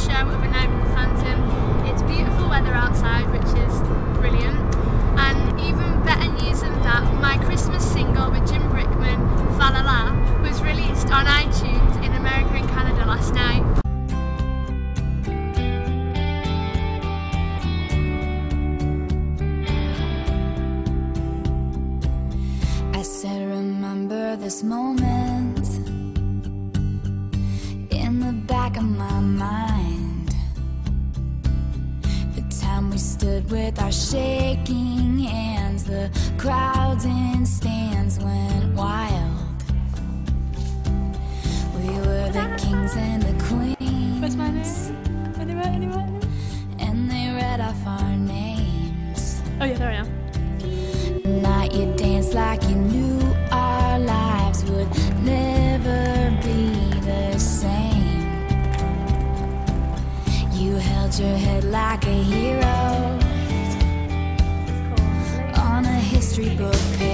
show of A Night with the Phantom. It's beautiful weather outside, which is brilliant. And even better news than that, my Christmas single with Jim Brickman, Fa La La, was released on iTunes in America and Canada last night. I said, remember this moment stood with our shaking hands, the crowds in stands went wild. We were the kings and the queens. What's my name? Anywhere, anywhere? And they read off our names. Oh yeah, there I am. Night you danced like you knew our lives would never be the same. You held your head like a hero history book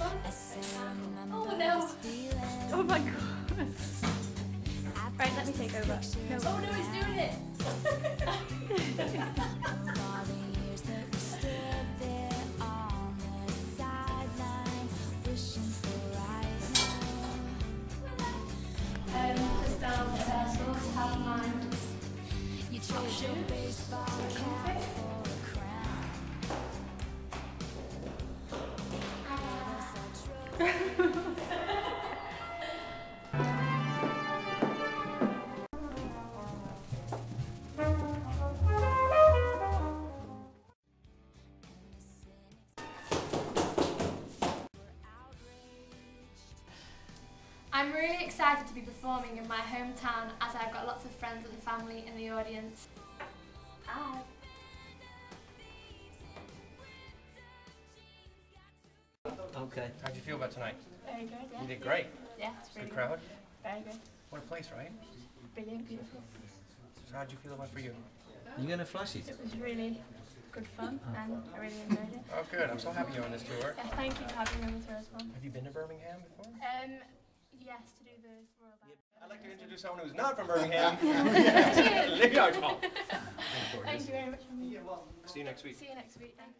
I still remember this feeling. Oh my god. Right, let me take over. No. Oh no, he's doing it! Of all the years that we stood there on the sidelines, wishing for right now. Um, just down rehearsals, have in mind. You your baseball I'm really excited to be performing in my hometown as I've got lots of friends and family in the audience. Hi. Okay. How'd you feel about tonight? Very good, yeah. You did great. Yeah, it's Good really crowd. Very good. What a place, right? Brilliant, beautiful. So how'd you feel about for you? You're gonna flash it? It was really good fun and I really enjoyed it. Oh, good. I'm so happy you're on this tour. Yeah, thank you for having me on the tour as well. Have you been to Birmingham before? Um, yes, to do the Royal Band. I'd like to introduce someone who's not from Birmingham. Leo Tom. Thank you very much for me. See you next week. See you next week. Thank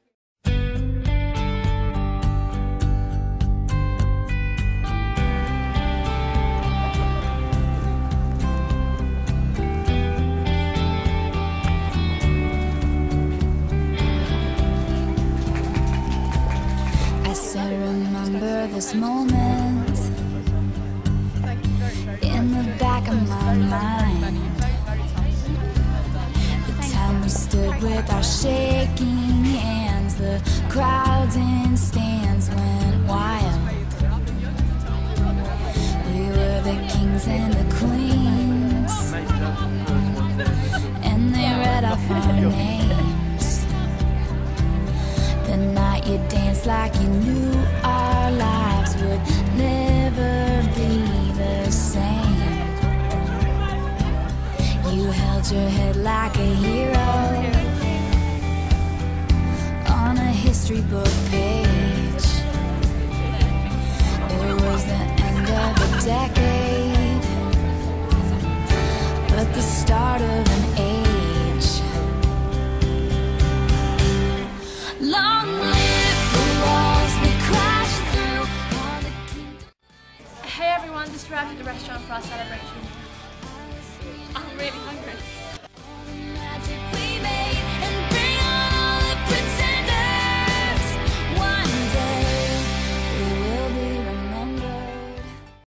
moment in the back of my mind. The time we stood with our shaking hands, the crowds in stands went wild. We were the kings and the queens, and they read off our names. The night you danced like you knew history book page. It was the end of a decade, but the start of an age. Long live the walls that crash through. Hey everyone, this is arrived at the restaurant for our celebration.